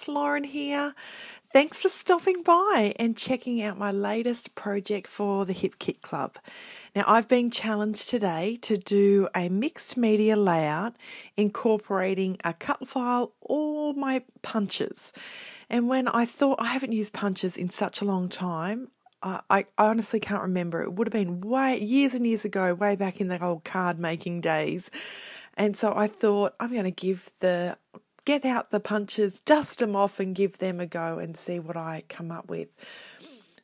It's Lauren here. Thanks for stopping by and checking out my latest project for the Hip Kit Club. Now, I've been challenged today to do a mixed media layout incorporating a cut file or my punches. And when I thought I haven't used punches in such a long time, I, I honestly can't remember. It would have been way years and years ago, way back in the old card making days. And so I thought I'm going to give the get out the punches, dust them off, and give them a go and see what I come up with.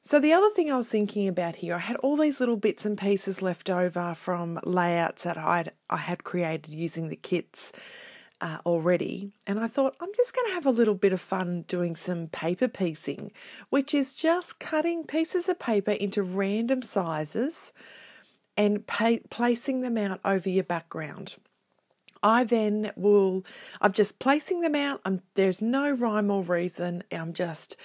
So, the other thing I was thinking about here, I had all these little bits and pieces left over from layouts that I'd, I had created using the kits uh, already. And I thought, I'm just going to have a little bit of fun doing some paper piecing, which is just cutting pieces of paper into random sizes and placing them out over your background. I then will, I'm just placing them out. I'm, there's no rhyme or reason. I'm just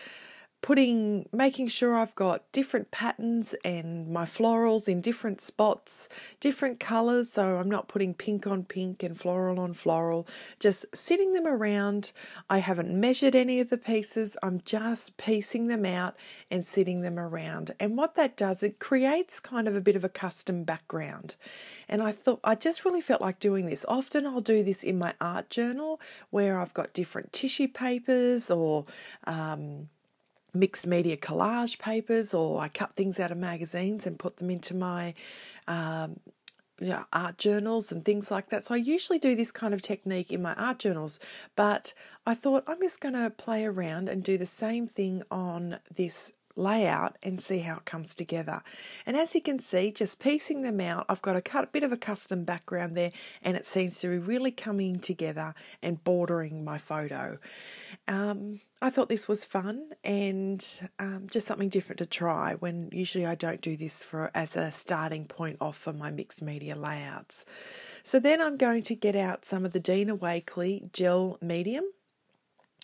putting making sure I've got different patterns and my florals in different spots, different colors so I'm not putting pink on pink and floral on floral, just sitting them around. I haven't measured any of the pieces. I'm just piecing them out and sitting them around. And what that does it creates kind of a bit of a custom background. And I thought I just really felt like doing this. Often I'll do this in my art journal where I've got different tissue papers or um, mixed media collage papers or I cut things out of magazines and put them into my um, you know, art journals and things like that. So I usually do this kind of technique in my art journals, but I thought I'm just going to play around and do the same thing on this layout and see how it comes together. And as you can see, just piecing them out, I've got a cut, bit of a custom background there and it seems to be really coming together and bordering my photo. Um, I thought this was fun and um, just something different to try when usually I don't do this for as a starting point off for my mixed media layouts. So then I'm going to get out some of the Dina Wakley gel medium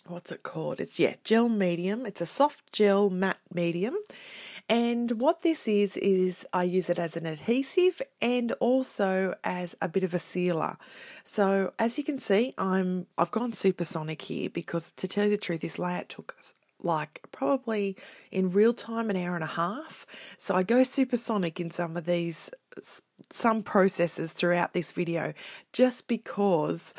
what's it called? It's yeah, gel medium. It's a soft gel matte medium. And what this is is I use it as an adhesive and also as a bit of a sealer. So as you can see, I'm I've gone supersonic here because to tell you the truth, this layout took like probably in real time an hour and a half. So I go supersonic in some of these some processes throughout this video just because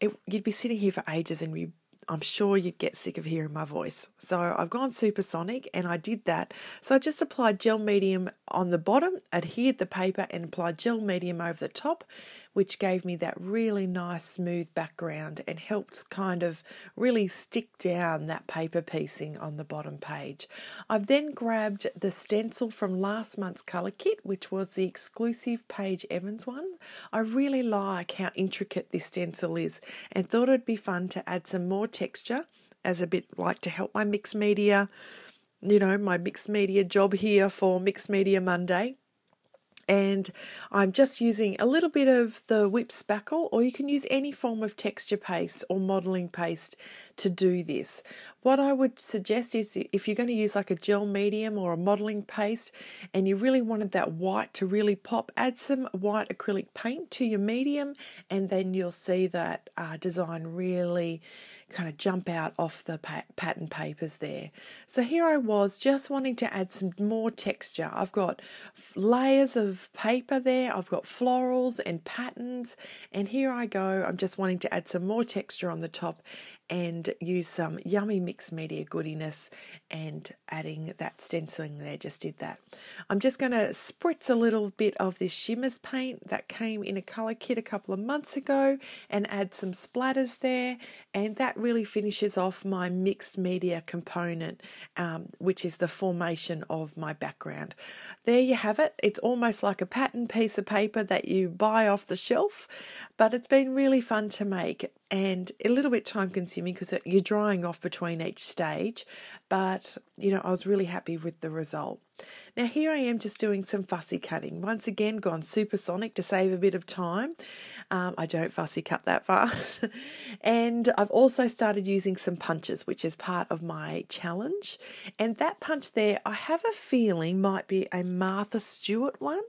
it, you'd be sitting here for ages and you I'm sure you'd get sick of hearing my voice. So I've gone supersonic and I did that. So I just applied gel medium on the bottom, adhered the paper and applied gel medium over the top, which gave me that really nice smooth background and helped kind of really stick down that paper piecing on the bottom page. I've then grabbed the stencil from last month's colour kit, which was the exclusive Paige Evans one. I really like how intricate this stencil is and thought it'd be fun to add some more texture as a bit like to help my mixed media, you know, my mixed media job here for Mixed Media Monday and I'm just using a little bit of the whip spackle or you can use any form of texture paste or modeling paste to do this. What I would suggest is if you're going to use like a gel medium or a modeling paste and you really wanted that white to really pop, add some white acrylic paint to your medium and then you'll see that uh, design really kind of jump out off the pattern papers there. So here I was just wanting to add some more texture. I've got layers of paper there, I've got florals and patterns, and here I go. I'm just wanting to add some more texture on the top and use some yummy mixed media goodiness and adding that stenciling there. Just did that. I'm just going to spritz a little bit of this Shimmers paint that came in a colour kit a couple of months ago and add some splatters there and that really finishes off my mixed media component um, which is the formation of my background. There you have it. It's almost like a pattern piece of paper that you buy off the shelf but it's been really fun to make and a little bit time consuming because uh, you're drying off between each stage. But, you know, I was really happy with the result. Now, here I am just doing some fussy cutting. Once again, gone supersonic to save a bit of time. Um, I don't fussy cut that fast. and I've also started using some punches, which is part of my challenge. And that punch there, I have a feeling might be a Martha Stewart one.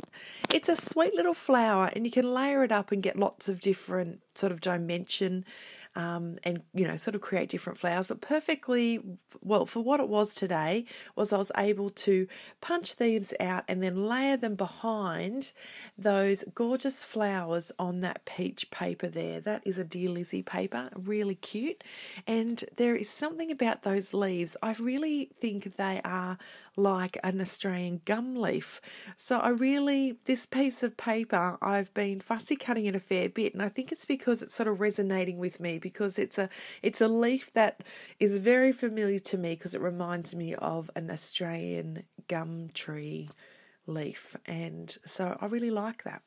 It's a sweet little flower, and you can layer it up and get lots of different sort of dimension um, and you know sort of create different flowers. But perfectly well for what it was today was I was able to punch these out and then layer them behind those gorgeous flowers on that peach paper there. That is a Dear Lizzie paper, really cute. And there is something about those leaves. I really think they are like an Australian gum leaf. So I really, this piece of paper, I've been fussy cutting it a fair bit, and I think it's because it's sort of resonating with me because it's a it's a leaf that is very familiar to me because it reminds me of an Australian gum tree leaf, and so I really like that.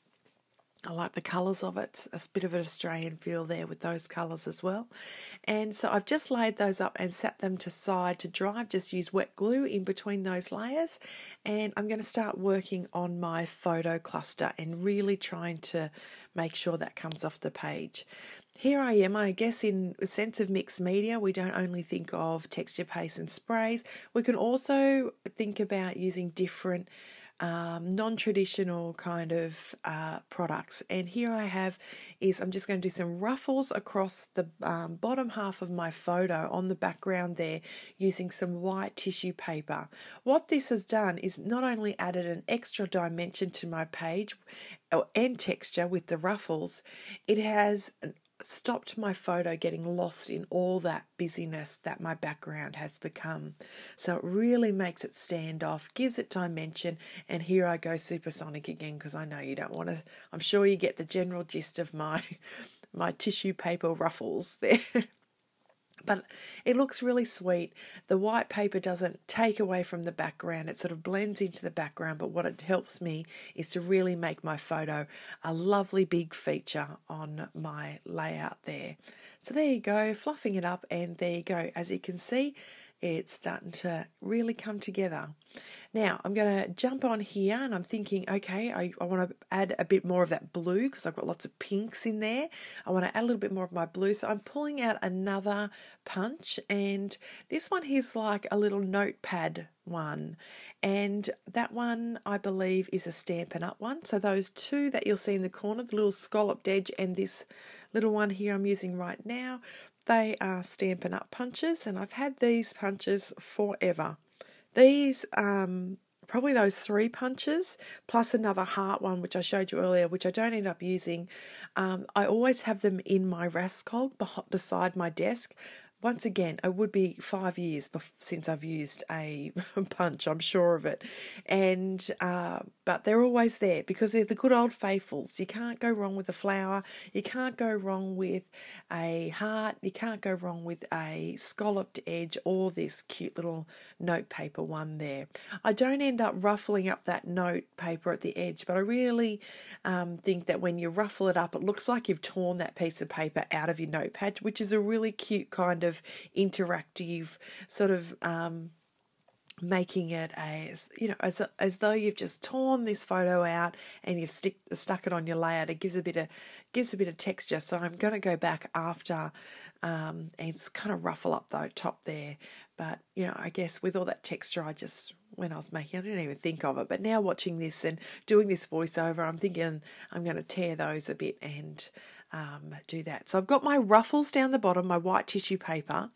I like the colours of it. A bit of an Australian feel there with those colours as well. And so I've just laid those up and set them to side to dry. I've just used wet glue in between those layers. And I'm going to start working on my photo cluster and really trying to make sure that comes off the page. Here I am, I guess, in a sense of mixed media, we don't only think of texture paste and sprays, we can also think about using different um, non-traditional kind of uh, products. And here I have is I'm just going to do some ruffles across the um, bottom half of my photo on the background there using some white tissue paper. What this has done is not only added an extra dimension to my page and texture with the ruffles, it has stopped my photo getting lost in all that busyness that my background has become. So it really makes it stand off, gives it dimension, and here I go supersonic again because I know you don't want to I'm sure you get the general gist of my my tissue paper ruffles there. but it looks really sweet. The white paper doesn't take away from the background, it sort of blends into the background. But what it helps me is to really make my photo a lovely big feature on my layout there. So there you go, fluffing it up, and there you go. As you can see, it's starting to really come together. Now I'm going to jump on here and I'm thinking, okay, I, I want to add a bit more of that blue because I've got lots of pinks in there. I want to add a little bit more of my blue. So I'm pulling out another punch and this one here's like a little notepad one and that one I believe is a Stampin' Up one. So those two that you'll see in the corner, the little scalloped edge and this little one here I'm using right now, they are Stampin' Up punches and I've had these punches forever. These, um, probably those three punches plus another heart one, which I showed you earlier, which I don't end up using. Um, I always have them in my Raskog beside my desk once again, it would be five years since I've used a punch, I'm sure of it. And uh, but they're always there because they're the good old faithfuls. You can't go wrong with a flower. You can't go wrong with a heart. You can't go wrong with a scalloped edge or this cute little note paper one there. I don't end up ruffling up that note paper at the edge, but I really um, think that when you ruffle it up, it looks like you've torn that piece of paper out of your notepad, which is a really cute kind of interactive sort of um, making it as you know as as though you've just torn this photo out and you've stick, stuck it on your layout. It gives a bit of gives a bit of texture. So I'm going to go back after um, and kind of ruffle up the top there. But you know, I guess with all that texture, I just when I was making, I didn't even think of it. But now watching this and doing this voiceover, I'm thinking I'm going to tear those a bit and um, do that. So I've got my ruffles down the bottom, my white tissue paper.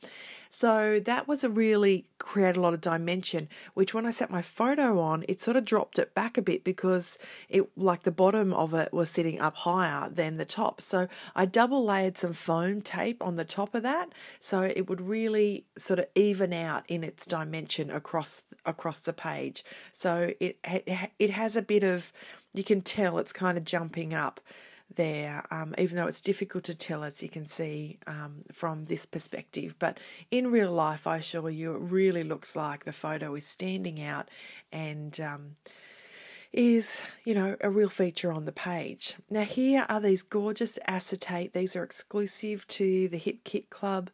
So that was a really create a lot of dimension, which when I set my photo on, it sort of dropped it back a bit because it like the bottom of it was sitting up higher than the top. So I double layered some foam tape on the top of that so it would really sort of even out in its dimension across across the page. So it it has a bit of you can tell it's kind of jumping up there, um, even though it's difficult to tell, as you can see um, from this perspective. But in real life, I assure you, it really looks like the photo is standing out and um, is, you know, a real feature on the page. Now, here are these gorgeous acetate, these are exclusive to the Hip Kit Club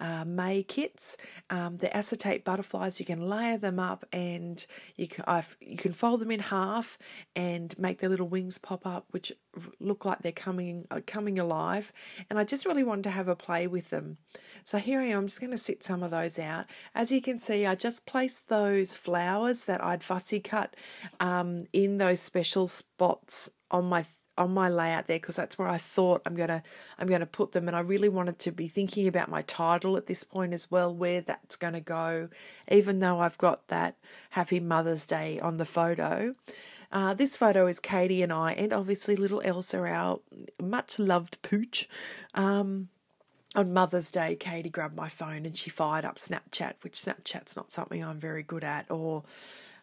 uh, May kits. Um, the acetate butterflies, you can layer them up and you can, I've, you can fold them in half and make their little wings pop up, which look like they're coming uh, coming alive. And I just really wanted to have a play with them. So here I am, I'm just going to sit some of those out. As you can see, I just placed those flowers that I'd fussy cut um, in those special spots on my on my layout there because that's where I thought I'm gonna I'm gonna put them, and I really wanted to be thinking about my title at this point as well, where that's gonna go, even though I've got that Happy Mother's Day on the photo. Uh, this photo is Katie and I, and obviously little Elsa, our much loved pooch. Um, on Mother's Day, Katie grabbed my phone and she fired up Snapchat, which Snapchat's not something I'm very good at, or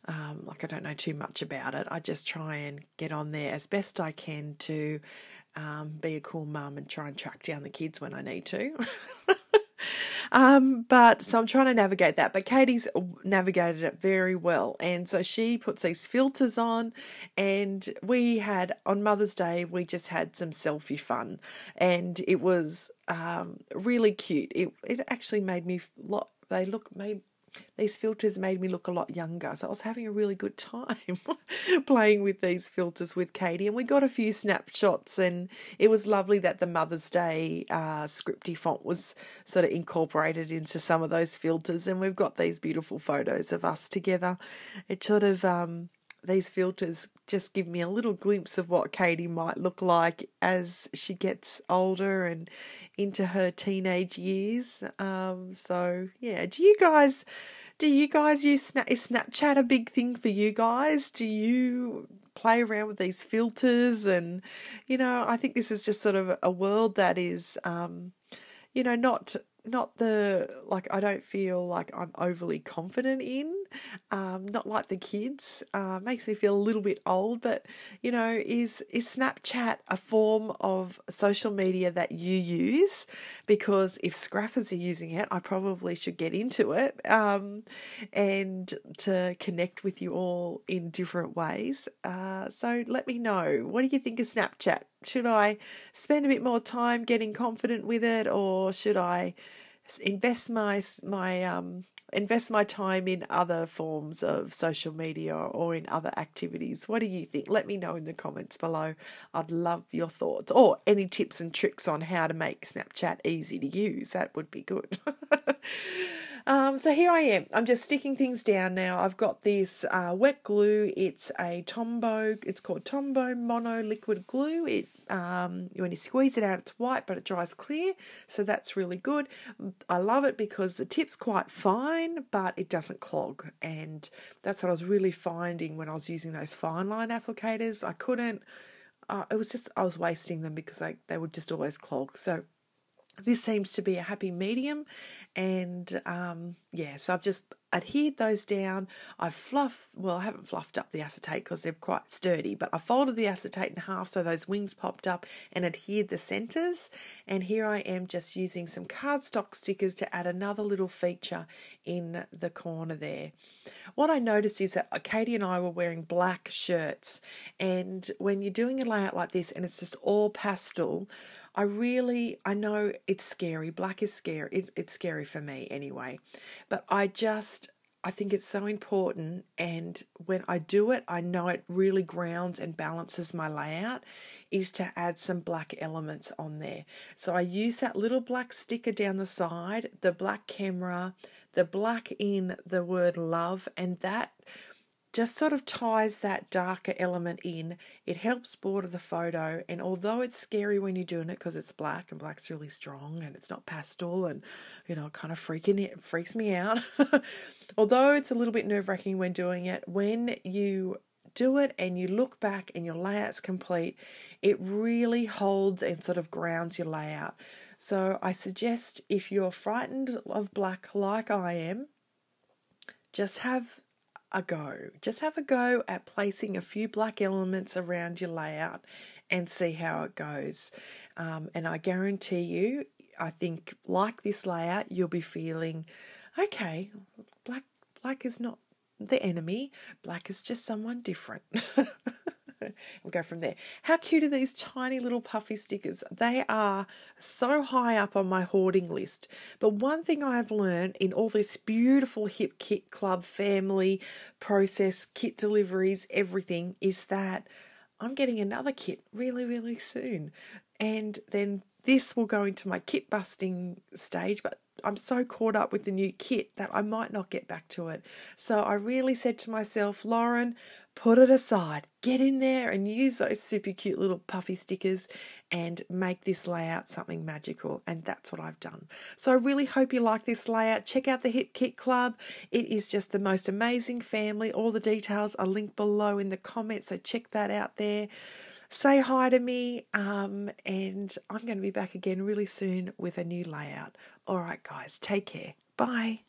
um, like I don't know too much about it. I just try and get on there as best I can to um, be a cool mum and try and track down the kids when I need to. Um, but so I'm trying to navigate that. But Katie's navigated it very well. And so she puts these filters on. And we had, on Mother's Day, we just had some selfie fun. And it was um, really cute. It, it actually made me, lot, they look, made, these filters made me look a lot younger. So I was having a really good time playing with these filters with Katie. And we got a few snapshots, and it was lovely that the Mother's Day uh, scripty font was sort of incorporated into some of those filters. And we've got these beautiful photos of us together. It sort of, um, these filters just give me a little glimpse of what Katie might look like as she gets older and into her teenage years. Um, so yeah, do you guys do you guys use Snap, is Snapchat a big thing for you guys? Do you play around with these filters and you know, I think this is just sort of a world that is um, you know, not not the like I don't feel like I'm overly confident in. Um, not like the kids. Uh, makes me feel a little bit old, but you know, is is Snapchat a form of social media that you use? Because if scrappers are using it, I probably should get into it um, and to connect with you all in different ways. Uh, so let me know. What do you think of Snapchat? Should I spend a bit more time getting confident with it, or should I invest my my um invest my time in other forms of social media or in other activities. What do you think? Let me know in the comments below. I'd love your thoughts or any tips and tricks on how to make Snapchat easy to use. That would be good. Um, so here I am. I'm just sticking things down now. I've got this uh, wet glue. It's a Tombow. It's called Tombow Mono Liquid Glue. It um, when you squeeze it out, it's white, but it dries clear. So that's really good. I love it because the tip's quite fine, but it doesn't clog. And that's what I was really finding when I was using those fine line applicators. I couldn't. Uh, it was just I was wasting them because I, they would just always clog. So this seems to be a happy medium and um, yeah so i've just adhered those down. I've fluffed well i haven't fluffed up the acetate because they're quite sturdy but i folded the acetate in half so those wings popped up and adhered the centers and here i am just using some cardstock stickers to add another little feature in the corner there. What i noticed is that katie and i were wearing black shirts and when you're doing a layout like this and it's just all pastel I really, I know it's scary. Black is scary. It, it's scary for me anyway. But I just, I think it's so important. And when I do it, I know it really grounds and balances my layout is to add some black elements on there. So I use that little black sticker down the side, the black camera, the black in the word love, and that just sort of ties that darker element in. It helps border the photo, and although it's scary when you're doing it because it's black and black's really strong and it's not pastel, and you know, kind of freaking it freaks me out. although it's a little bit nerve wracking when doing it, when you do it and you look back and your layout's complete, it really holds and sort of grounds your layout. So I suggest if you're frightened of black like I am, just have a go. Just have a go at placing a few black elements around your layout and see how it goes. Um, and I guarantee you, I think like this layout, you'll be feeling okay. Black, black is not the enemy. Black is just someone different. we'll go from there. How cute are these tiny little puffy stickers? They are so high up on my hoarding list. But one thing I've learned in all this beautiful Hip Kit Club family process, kit deliveries, everything is that I'm getting another kit really, really soon. And then this will go into my kit busting stage, but I'm so caught up with the new kit that I might not get back to it. So I really said to myself, Lauren, put it aside, get in there and use those super cute little puffy stickers and make this layout something magical. And that's what I've done. So I really hope you like this layout. Check out the Hip Kit Club. It is just the most amazing family. All the details are linked below in the comments, so check that out there. Say hi to me, um, and I'm going to be back again really soon with a new layout. All right, guys, take care. Bye.